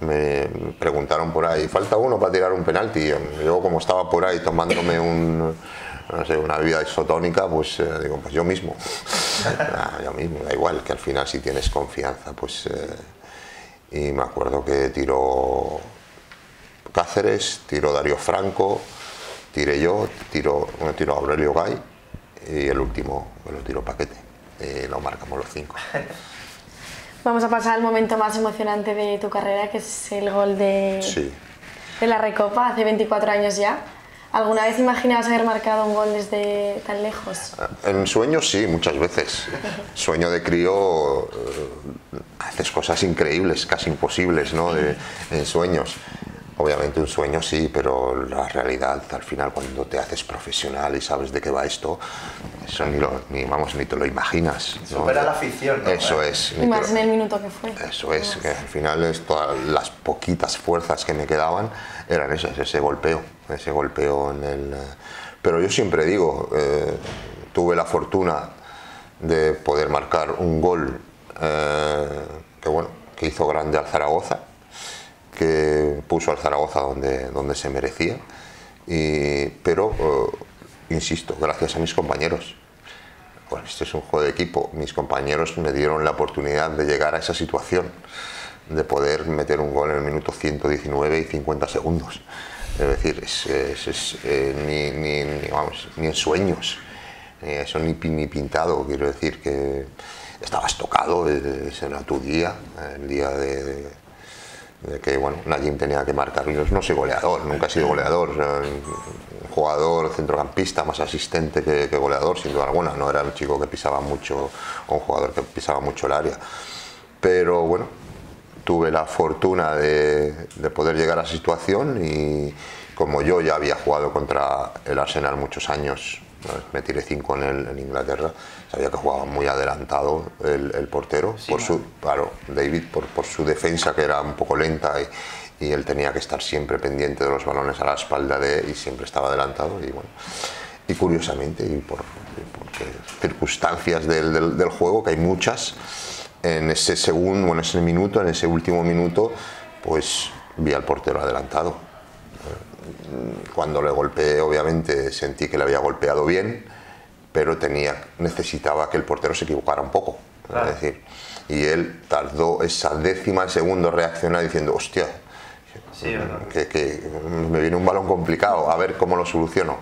Speaker 2: Me preguntaron por ahí, falta uno para tirar un penalti. Yo como estaba por ahí tomándome un, no una bebida isotónica, pues eh, digo, pues yo mismo. <laughs> Ah, yo mismo, da igual, que al final si tienes confianza, pues... Eh, y me acuerdo que tiró Cáceres, tiró Darío Franco, tiré yo, tiró, me tiró Aurelio Gay y el último me lo tiró Paquete. Y lo marcamos los cinco. <laughs>
Speaker 1: Vamos a pasar al momento más emocionante de tu carrera, que es el gol de,
Speaker 2: Sí.
Speaker 1: de la Recopa, hace 24 años ya. ¿Alguna vez imaginabas haber marcado un gol desde tan lejos?
Speaker 2: En sueños sí, muchas veces. <laughs> Sueño de crío, eh, haces cosas increíbles, casi imposibles, ¿no? De- en sueños. Obviamente un sueño sí, pero la realidad al final cuando te haces profesional y sabes de qué va esto, eso ni, lo, ni, vamos, ni te lo imaginas. ¿no?
Speaker 3: Supera la ficción, ¿no?
Speaker 2: Eso es.
Speaker 1: Y más en el minuto que fue.
Speaker 2: Eso es, que al final es todas las poquitas fuerzas que me quedaban eran esas, ese golpeo, ese golpeo en el... Pero yo siempre digo, eh, tuve la fortuna de poder marcar un gol eh, que bueno, que hizo grande al Zaragoza, que puso al Zaragoza donde, donde se merecía, y, pero eh, insisto, gracias a mis compañeros. Bueno, este es un juego de equipo. Mis compañeros me dieron la oportunidad de llegar a esa situación, de poder meter un gol en el minuto 119 y 50 segundos. Es decir, es, es- es, eh, ni, ni- ni, vamos, ni en sueños, eso ni, ni pintado. Quiero decir que estabas tocado, eh, ese era tu día, el día de- de que bueno, Najim tenía que marcar. Yo no soy goleador, nunca he sido goleador. jugador centrocampista más asistente que, que goleador, sin duda alguna. No era un chico que pisaba mucho, un jugador que pisaba mucho el área. Pero bueno, tuve la fortuna de, de poder llegar a esa situación y como yo ya había jugado contra el Arsenal muchos años. Me tiré cinco en, el- en Inglaterra, sabía que jugaba muy adelantado el, el portero, por su, claro, David, por, por su defensa que era un poco lenta y, y él tenía que estar siempre pendiente de los balones a la espalda de y siempre estaba adelantado y bueno. Y curiosamente, y por, circunstancias del, del- del juego, que hay muchas, en ese segundo, en ese minuto, en ese último minuto, pues vi al portero adelantado. Cuando le golpeé, obviamente sentí que le había golpeado bien, pero tenía, necesitaba que el portero se equivocara un poco.
Speaker 3: Claro.
Speaker 2: Es decir, y él tardó esa décima de segundo reaccionar diciendo, hostia,
Speaker 3: Sí,
Speaker 2: que, que me viene un balón complicado, a ver cómo lo soluciono.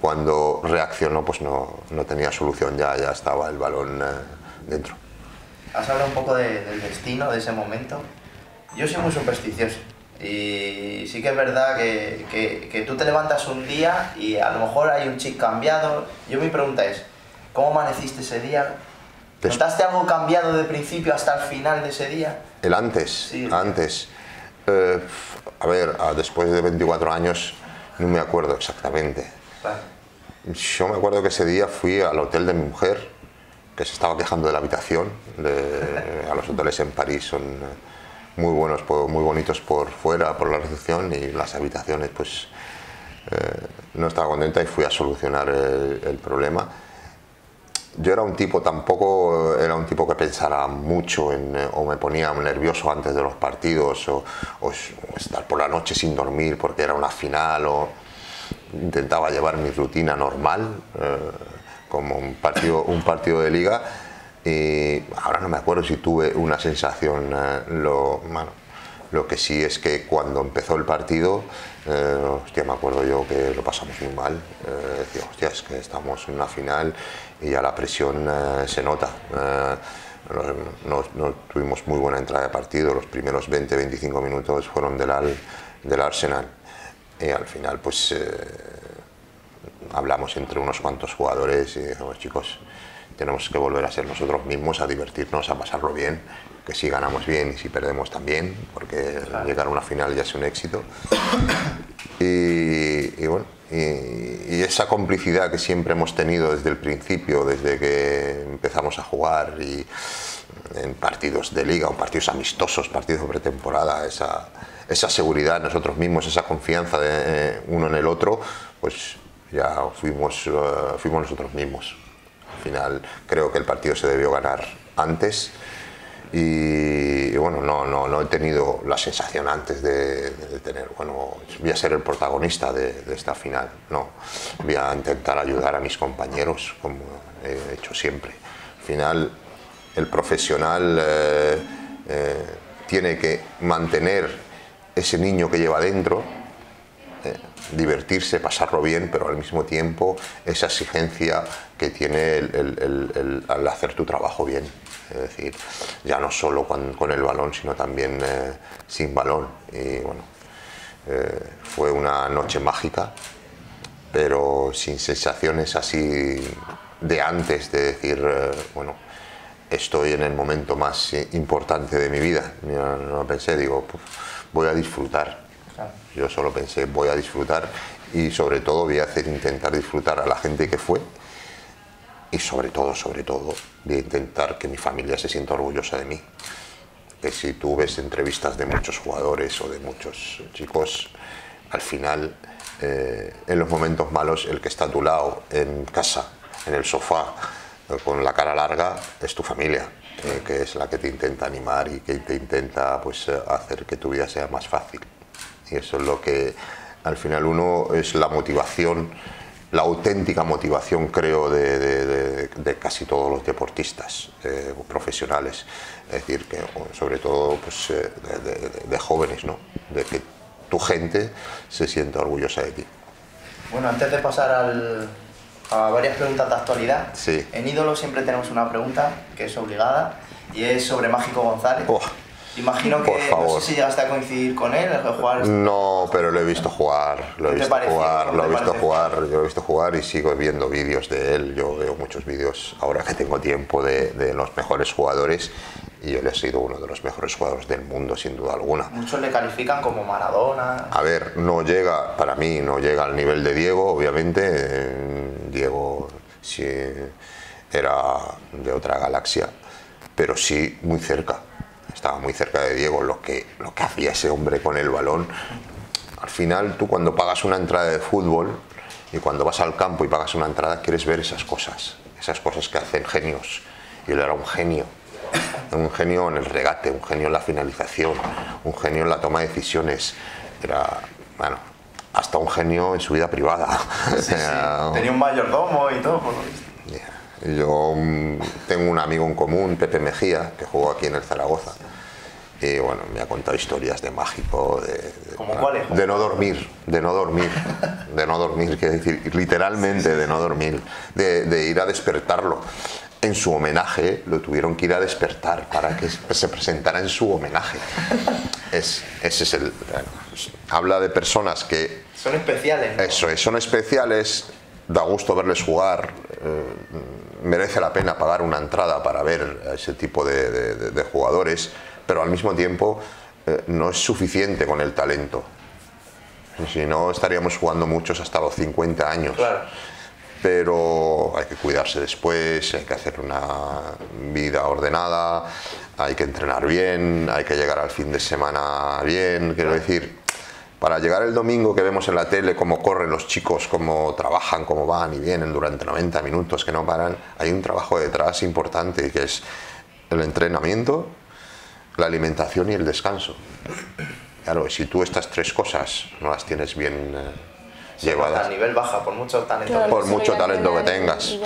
Speaker 2: Cuando reaccionó, pues no, no tenía solución, ya, ya estaba el balón eh, dentro.
Speaker 3: Has hablado un poco de- del destino de ese momento. Yo soy muy supersticioso. Y sí que es verdad que, que- que tú te levantas un día y a lo mejor hay un chip cambiado. Yo mi pregunta es, ¿cómo amaneciste ese día? ¿Notaste algo cambiado de principio hasta el final de ese día?
Speaker 2: El antes,
Speaker 3: Sí.
Speaker 2: antes. Eh, a ver, después de 24 años no me acuerdo exactamente.
Speaker 3: Claro.
Speaker 2: Yo me acuerdo que ese día fui al hotel de mi mujer, que se estaba quejando de la habitación. de- a los hoteles en París son eh, muy buenos, muy bonitos por fuera, por la recepción, y las habitaciones, pues eh, no estaba contenta y fui a solucionar el, el problema. Yo era un tipo, tampoco era un tipo que pensara mucho en, eh, o me ponía nervioso antes de los partidos o, o estar por la noche sin dormir porque era una final o intentaba llevar mi rutina normal eh, como un partido, un partido de liga y ahora no me acuerdo si tuve una sensación, eh, lo, lo que sí es que cuando empezó el partido, eh, me acuerdo yo que lo pasamos muy mal. Eh, decía, hostia, es que estamos en una final y ya la presión eh, se nota. Eh, no, no- tuvimos muy buena entrada de partido, los primeros 20-25 minutos fueron del, del Arsenal. Y al final, pues eh, hablamos entre unos cuantos jugadores y dijimos, chicos, tenemos que volver a ser nosotros mismos, a divertirnos, a pasarlo bien, que si ganamos bien y si perdemos también, porque llegar a una final ya es un éxito. Y, y bueno, y, y esa complicidad que siempre hemos tenido desde el principio, desde que empezamos a jugar y en partidos de liga o partidos amistosos, partidos de pretemporada, esa, esa seguridad en nosotros mismos, esa confianza de eh, uno en el otro, pues ya fuimos, eh, fuimos nosotros mismos. Al final creo que el partido se debió ganar antes y, bueno, no, no, no, he tenido la sensación antes de, tener, bueno, voy a ser el protagonista de, esta final, no, voy a intentar ayudar a mis compañeros como he hecho siempre. Al final, el profesional eh, eh, tiene que mantener ese niño que lleva dentro, eh, divertirse, pasarlo bien, pero al mismo tiempo esa exigencia que tiene el, hacer tu trabajo bien. Es decir, ya no solo con, el balón, sino también eh, sin balón. Y bueno, eh, fue una noche mágica, pero sin sensaciones así de antes de decir, bueno, estoy en el momento más importante de mi vida. No, no pensé, digo, voy a disfrutar yo solo pensé, voy a disfrutar y sobre todo voy a hacer intentar disfrutar a la gente que fue y sobre todo, sobre todo, voy a intentar que mi familia se sienta orgullosa de mí. Que si tú ves entrevistas de muchos jugadores o de muchos chicos, al final, eh, en los momentos malos, el que está a tu lado, en casa, en el sofá, con la cara larga, es tu familia, eh, que es la que te intenta animar y que te intenta pues, hacer que tu vida sea más fácil. Y eso es lo que al final uno es la motivación, la auténtica motivación creo de, casi todos los deportistas eh, profesionales. Es decir, que sobre todo pues, eh, de, jóvenes, ¿no? de que tu gente se sienta orgullosa de ti.
Speaker 3: Bueno, antes de pasar a varias preguntas de actualidad, en Ídolo siempre tenemos una pregunta que es obligada y es sobre Mágico González. Imagino que no sé si llegaste a coincidir con él, jugar.
Speaker 2: No, pero lo he visto jugar, lo he visto jugar, lo he visto jugar, yo lo he visto jugar y sigo viendo vídeos de él. Yo veo muchos vídeos ahora que tengo tiempo de, de, los mejores jugadores y él ha sido uno de los mejores jugadores del mundo, sin duda alguna.
Speaker 3: Muchos le califican como Maradona.
Speaker 2: A ver, no llega, para mí no llega al nivel de Diego, obviamente. Diego sí era de otra galaxia, pero sí muy cerca estaba muy cerca de Diego, lo que, lo que hacía ese hombre con el balón. Al final, tú cuando pagas una entrada de fútbol y cuando vas al campo y pagas una entrada, quieres ver esas cosas, esas cosas que hacen genios. Y él era un genio, un genio en el regate, un genio en la finalización, un genio en la toma de decisiones. Era, bueno, hasta un genio en su vida privada. <laughs>
Speaker 3: Tenía un mayordomo y todo, por lo visto.
Speaker 2: Yo tengo un amigo en común, Pepe Mejía, que jugó aquí en el Zaragoza. Y bueno, me ha contado historias de mágico, de,
Speaker 3: de,
Speaker 2: de no dormir, de no dormir, de no dormir, quiere decir, literalmente de no dormir, de, ir a despertarlo. En su homenaje lo tuvieron que ir a despertar para que se presentara en su homenaje. Es, ese es el. habla de personas que.
Speaker 3: Son especiales.
Speaker 2: Eso es, son especiales, da gusto verles jugar. Eh, merece la pena pagar una entrada para ver a ese tipo de, jugadores, pero al mismo tiempo eh, no es suficiente con el talento. Si no, estaríamos jugando muchos hasta los 50 años. Pero hay que cuidarse después, hay que hacer una vida ordenada, hay que entrenar bien, hay que llegar al fin de semana bien. Quiero decir, para llegar el domingo que vemos en la tele cómo corren los chicos, cómo trabajan, cómo van y vienen durante 90 minutos que no paran, hay un trabajo detrás importante que es el entrenamiento, la alimentación y el descanso. Claro, si tú estas tres cosas no las tienes bien eh, llevadas...
Speaker 3: A nivel baja, por mucho talento,
Speaker 2: por mucho talento que tengas.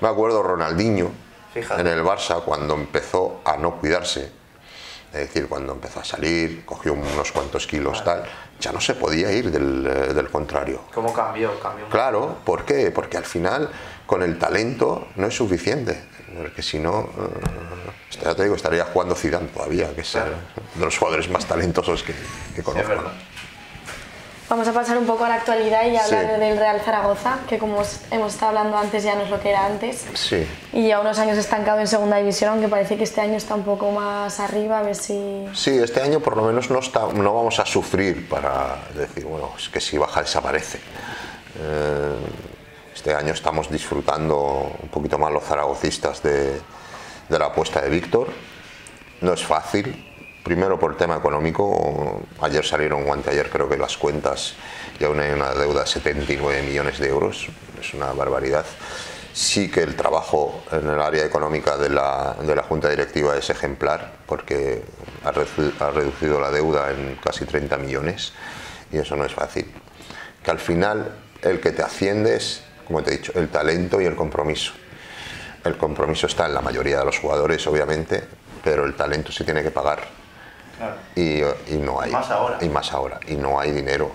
Speaker 2: Me acuerdo Ronaldinho en el Barça cuando empezó a no cuidarse es decir, cuando empezó a salir, cogió unos cuantos kilos, tal, ya no se podía ir del, eh, del contrario.
Speaker 3: ¿Cómo cambió? cambió
Speaker 2: claro, ¿por qué? Porque al final con el talento no es suficiente. Porque si no, eh, ya te digo, estaría jugando Zidane todavía, que es eh, de los jugadores más talentosos que, que conozco.
Speaker 1: Vamos a pasar un poco a la actualidad y hablar del Real Zaragoza, que como hemos estado hablando antes ya no es lo que era antes.
Speaker 2: Sí.
Speaker 1: Y ya unos años estancado en segunda división, aunque parece que este año está un poco más arriba, a ver si...
Speaker 2: Sí, este año por lo menos no, está, no vamos a sufrir para decir, bueno, es que si baja desaparece. Eh, este año estamos disfrutando un poquito más los zaragocistas de, de la apuesta de Víctor. No es fácil, Primero por el tema económico, ayer salieron, anteayer creo que las cuentas, ya una, una deuda de 79 millones de euros, es una barbaridad. Sí que el trabajo en el área económica de la, de la Junta Directiva es ejemplar porque ha, ha reducido la deuda en casi 30 millones y eso no es fácil. Que al final el que te asciende es, como te he dicho, el talento y el compromiso. El compromiso está en la mayoría de los jugadores, obviamente, pero el talento se tiene que pagar. Y, y, no hay.
Speaker 3: Más ahora.
Speaker 2: Y más ahora. Y no hay dinero,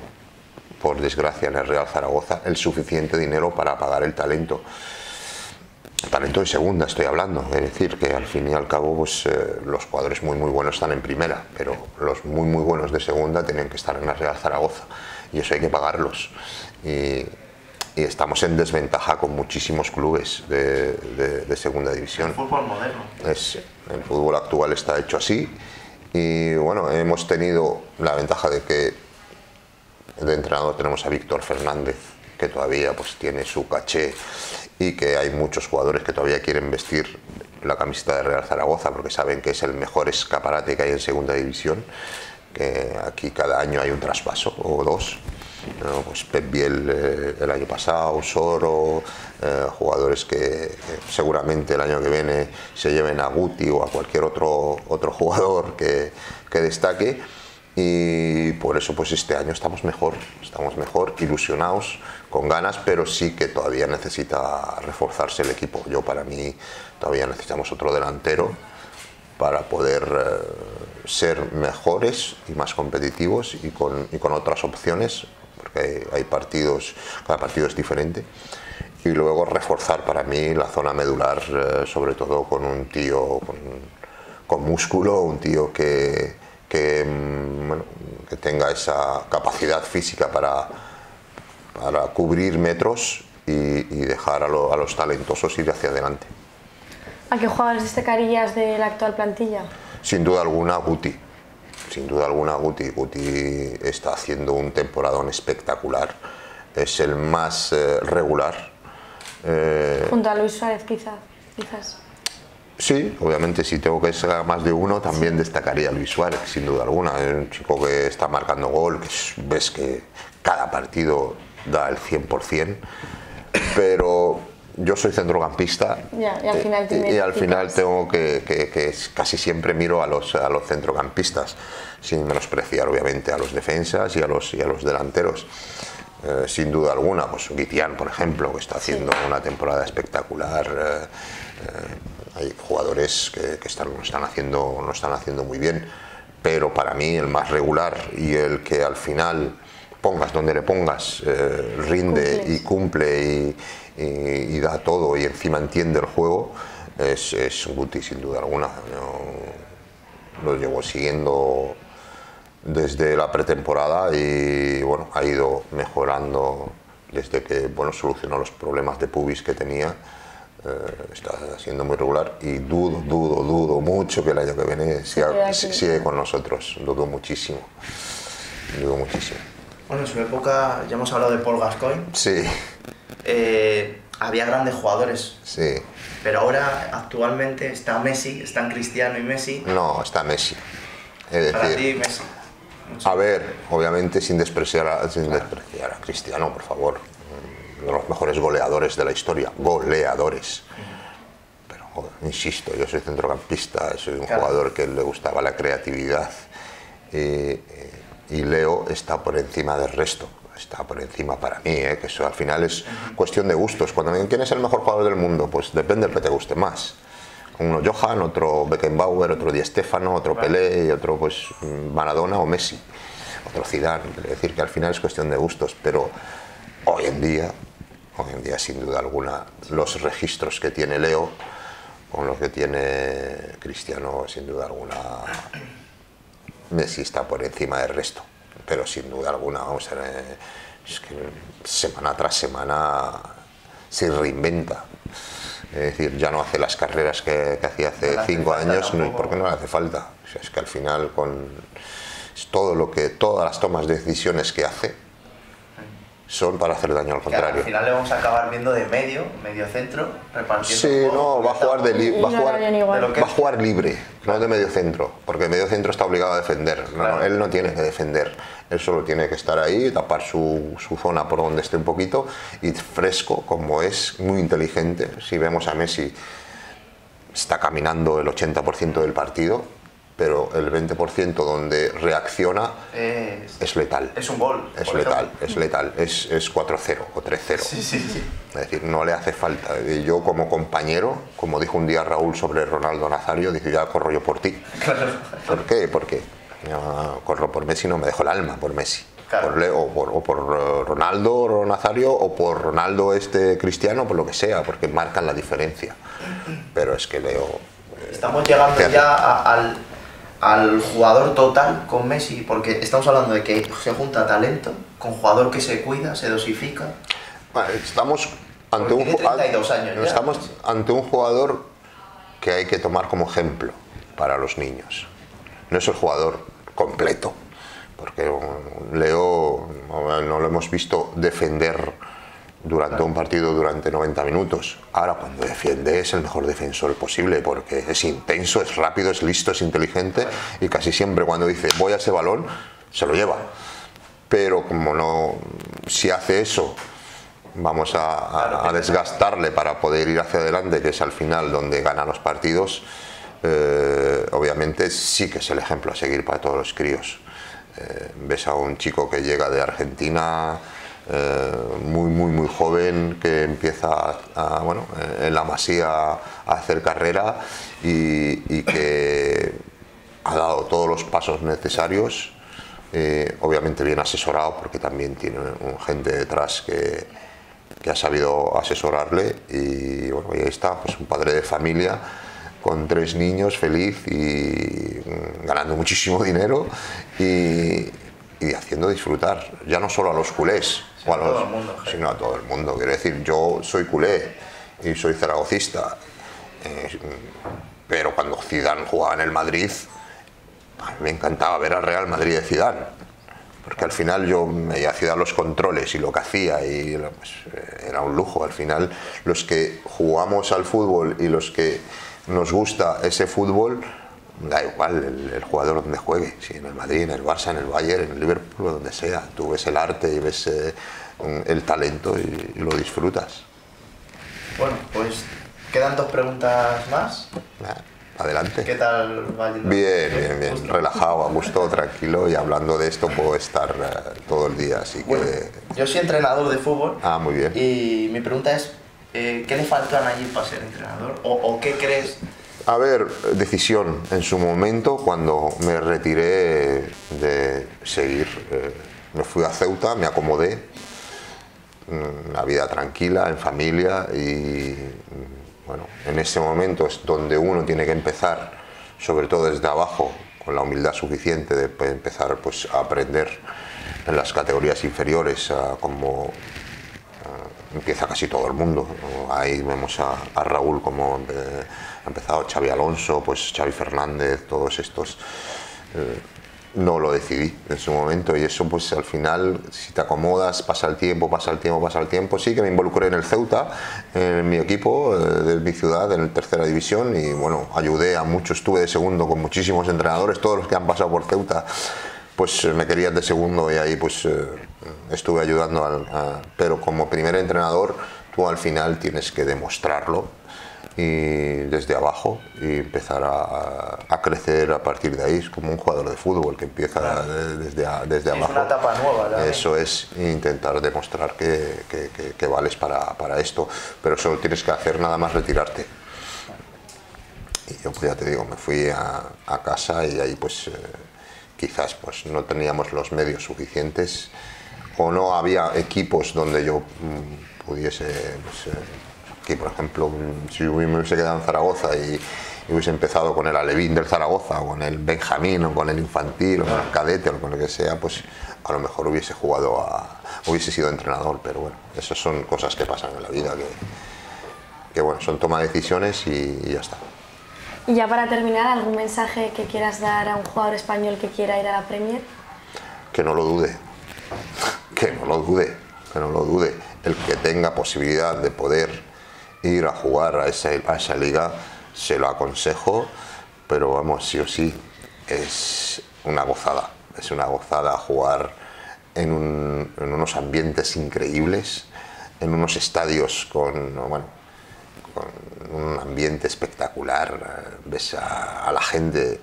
Speaker 2: por desgracia, en el Real Zaragoza, el suficiente dinero para pagar el talento. talento de segunda estoy hablando, es decir, que al fin y al cabo pues, eh, los jugadores muy muy buenos están en primera, pero los muy muy buenos de segunda tienen que estar en el Real Zaragoza y eso hay que pagarlos. Y, y estamos en desventaja con muchísimos clubes de, de, de segunda división.
Speaker 3: El fútbol moderno.
Speaker 2: Es, el fútbol actual está hecho así y bueno, hemos tenido la ventaja de que de entrenador tenemos a Víctor Fernández, que todavía pues tiene su caché y que hay muchos jugadores que todavía quieren vestir la camiseta de Real Zaragoza porque saben que es el mejor escaparate que hay en segunda división, que aquí cada año hay un traspaso o dos pues Pep Biel eh, el año pasado, Soro, eh, jugadores que, seguramente el año que viene se lleven a Guti o a cualquier otro, otro jugador que, que destaque y por eso pues este año estamos mejor, estamos mejor, ilusionados, con ganas, pero sí que todavía necesita reforzarse el equipo. Yo para mí todavía necesitamos otro delantero para poder eh, ser mejores y más competitivos y con, y con otras opciones hay, hay, partidos, cada partido es diferente. Y luego reforzar para mí la zona medular, eh, sobre todo con un tío con, con músculo, un tío que, que, bueno, que, tenga esa capacidad física para, para cubrir metros y, y dejar a, lo, a, los talentosos ir hacia adelante.
Speaker 1: ¿A qué jugadores destacarías de la actual plantilla?
Speaker 2: Sin duda alguna, Guti sin duda alguna Guti. Guti está haciendo un temporadón espectacular. Es el más eh, regular.
Speaker 1: Eh, Junto a Luis Suárez quizá, quizás.
Speaker 2: Sí, obviamente si tengo que ser más de uno también destacaría a Luis Suárez, sin duda alguna. Es un chico que está marcando gol, que ves que cada partido da el 100%, pero yo soy centrocampista
Speaker 1: ya, y al final,
Speaker 2: y, y al final tengo que, que, que, casi siempre miro a los, a los centrocampistas, sin menospreciar obviamente a los defensas y a los, y a los delanteros. Eh, sin duda alguna, pues Guitián, por ejemplo, que está haciendo sí. una temporada espectacular. Eh, eh, hay jugadores que, que están, lo, están haciendo, lo están haciendo muy bien, pero para mí el más regular y el que al final pongas donde le pongas, eh, rinde Cumples. y cumple y, y, y, da todo y encima entiende el juego, es, es Guti sin duda alguna. Yo lo llevo siguiendo desde la pretemporada y bueno, ha ido mejorando desde que bueno, solucionó los problemas de pubis que tenía. Eh, está siendo muy regular y dudo, dudo, dudo mucho que el año que viene siga, sigue con nosotros. Dudo muchísimo. Dudo muchísimo.
Speaker 3: Bueno, en su época ya hemos hablado de Paul Gascoigne.
Speaker 2: Sí.
Speaker 3: Eh, había grandes jugadores.
Speaker 2: Sí.
Speaker 3: Pero ahora, actualmente, está Messi, están Cristiano y Messi.
Speaker 2: No, está Messi. Es
Speaker 3: Para
Speaker 2: decir,
Speaker 3: ti, Messi.
Speaker 2: A ver, obviamente sin despreciar, a, sin despreciar a Cristiano, por favor. Uno de los mejores goleadores de la historia. Goleadores. Pero, joder, insisto, yo soy centrocampista, soy un claro. jugador que le gustaba la creatividad. Y, y Leo está por encima del resto está por encima para mí, ¿eh? que eso al final es cuestión de gustos. Cuando me quién es el mejor jugador del mundo, pues depende del que te guste más. Uno Johan, otro Beckenbauer, otro Di Stefano, otro Pelé y otro pues Maradona o Messi, otro Zidane. Es decir, que al final es cuestión de gustos, pero hoy en día, hoy en día sin duda alguna, los registros que tiene Leo con los que tiene Cristiano, sin duda alguna, Messi está por encima del resto pero sin duda alguna, vamos a ver, es que semana tras semana se reinventa. Es decir, ya no hace las carreras que, que hacía hace cinco años, no, porque no le hace falta. O sea, es que al final con todo lo que, todas las tomas de decisiones que hace, son para hacer daño al
Speaker 3: Que al
Speaker 2: contrario.
Speaker 3: final le vamos a acabar viendo de medio, medio centro, repartiendo.
Speaker 2: Sí, no, va a jugar de, li- va a
Speaker 1: no
Speaker 2: jugar, va a jugar libre, no de medio centro, porque el medio centro está obligado a defender.
Speaker 3: Claro.
Speaker 2: no, él no tiene que defender, él solo tiene que estar ahí, tapar su, su zona por donde esté un poquito y fresco, como es, muy inteligente. Si vemos a Messi, está caminando el 80% del partido, pero el 20% donde reacciona
Speaker 3: Es,
Speaker 2: es letal.
Speaker 3: es un gol.
Speaker 2: Es letal, es letal, es, es 4-0 o 3-0.
Speaker 3: Sí, sí, sí.
Speaker 2: Es decir, no le hace falta. Y Yo como compañero, como dijo un día Raúl sobre Ronaldo Nazario, dice, ya corro yo por ti.
Speaker 3: Claro.
Speaker 2: ¿Por qué? Porque yo corro por Messi, no me dejo el alma por Messi.
Speaker 3: Claro.
Speaker 2: Por o, por, o por, eh, Ronaldo Nazario o por Ronaldo este cristiano, por lo que sea, porque marcan la diferencia. Pero es que Leo... eh,
Speaker 3: Estamos llegando ya a- al, al jugador total con Messi, porque estamos hablando de que se junta talento con jugador que se cuida, se dosifica.
Speaker 2: Bueno, Estamos ante un,
Speaker 3: tiene
Speaker 2: ju-
Speaker 3: 32 años ya.
Speaker 2: estamos ante un jugador que hay que tomar como ejemplo para los niños. No es el jugador completo, porque Leo no lo hemos visto defender durante un partido durante 90 minutos. Ahora cuando defiende es el mejor defensor posible porque es intenso, es rápido, es listo, es inteligente y casi siempre cuando dice voy a ese balón se lo lleva. Pero como no, si hace eso vamos a, desgastarle para poder ir hacia adelante, que es al final donde gana los partidos, eh, obviamente sí que es el ejemplo a seguir para todos los críos. Eh, ves a un chico que llega de Argentina, eh, muy, muy, muy joven, que empieza a, a, bueno, en la masía a hacer carrera y, y que ha dado todos los pasos necesarios, eh, obviamente bien asesorado, porque también tiene un gente detrás que, que ha sabido asesorarle y bueno, y ahí está, pues un padre de familia con tres niños feliz y mm, ganando muchísimo dinero y, y haciendo disfrutar, ya no solo a los culés, o
Speaker 3: a
Speaker 2: los-
Speaker 3: el mundo,
Speaker 2: sino a todo el mundo. Quiero decir, yo soy culé y soy zaragocista, eh, pero cuando Zidane jugaba en el Madrid, a mí me encantaba ver al Real Madrid de Zidane porque al final yo me hacía los controles y lo que hacía y pues, eh, era un lujo. Al final los que jugamos al fútbol y los que nos gusta ese fútbol, da igual el, el jugador donde juegue, si en el Madrid, en el Barça, en el Bayern, en el Liverpool, donde sea, tú ves el arte y ves eh, el talento y, y lo disfrutas.
Speaker 3: Bueno, pues quedan dos preguntas más.
Speaker 2: Nah, Adelante.
Speaker 3: ¿Qué tal va?
Speaker 2: Bien, bien, bien,
Speaker 3: Justo.
Speaker 2: relajado, a gusto, tranquilo y hablando de esto puedo estar eh, todo el día, así que...
Speaker 3: Yo soy entrenador de fútbol
Speaker 2: Ah, muy bien.
Speaker 3: y mi pregunta es, eh, ¿qué le faltó a Nayib para ser entrenador? ¿O, o qué crees?
Speaker 2: A ver, decisión. En su momento, cuando me retiré de seguir, eh, me fui a Ceuta, me acomodé, mm, una vida tranquila, en familia y mm, bueno, en ese momento es donde uno tiene que empezar, sobre todo desde abajo, con la humildad suficiente de empezar pues, a aprender en las categorías inferiores, como empieza casi todo el mundo. Ahí vemos a, a Raúl como eh, ha empezado Xavi Alonso, pues Xavi Fernández, todos estos. eh, no lo decidí en su momento y eso pues al final si te acomodas pasa el tiempo pasa el tiempo pasa el tiempo sí que me involucré en el Ceuta en mi equipo eh, de mi ciudad en la tercera división y bueno ayudé a muchos estuve de segundo con muchísimos entrenadores todos los que han pasado por Ceuta pues eh, me querían de segundo y ahí pues eh, estuve ayudando al, a- pero como primer entrenador tú al final tienes que demostrarlo y desde abajo y empezar a, a crecer a partir de ahí. Es como un jugador de fútbol que empieza
Speaker 3: Claro.
Speaker 2: desde, a- desde
Speaker 3: Sí, es
Speaker 2: abajo.
Speaker 3: una etapa nueva,
Speaker 2: eso es intentar demostrar que, que- que- que vales para, para esto. Pero solo tienes que hacer nada más retirarte. Y yo pues ya te digo me fui a, a casa y ahí pues eh, quizás pues no teníamos los medios suficientes o no había equipos donde yo mm, pudiese pues, eh, aquí por ejemplo si me hubiese quedado en Zaragoza y, y hubiese empezado con el Alevín del Zaragoza o con el Benjamín o con el infantil o con el cadete o con lo que sea pues a lo mejor hubiese jugado a hubiese sido entrenador pero bueno esas son cosas que pasan en la vida que, que bueno son toma de decisiones y- y ya está
Speaker 1: Y ya para terminar, ¿algún mensaje que quieras dar a un jugador español que quiera ir a la Premier?
Speaker 2: que no lo dude, que no lo dude. que no lo dude. El que tenga posibilidad de poder ir a jugar a esa, liga, se lo aconsejo, pero vamos, sí o sí, es una gozada, es una gozada jugar en, unos ambientes increíbles, en unos estadios con un ambiente espectacular, ves a, la gente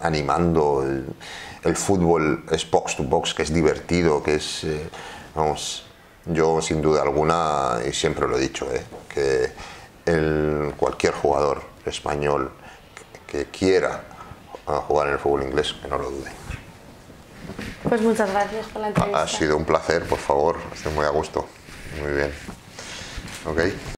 Speaker 2: animando, el, fútbol es box to box, que es divertido, que es, eh, vamos, yo sin duda alguna, y siempre lo he dicho, eh, que el, cualquier jugador español que, quiera ah, jugar en el fútbol inglés, que no lo dude.
Speaker 1: Pues muchas gracias por la entrevista.
Speaker 2: Ha sido un placer, por favor, estoy muy a gusto. Muy bien. ¿Ok?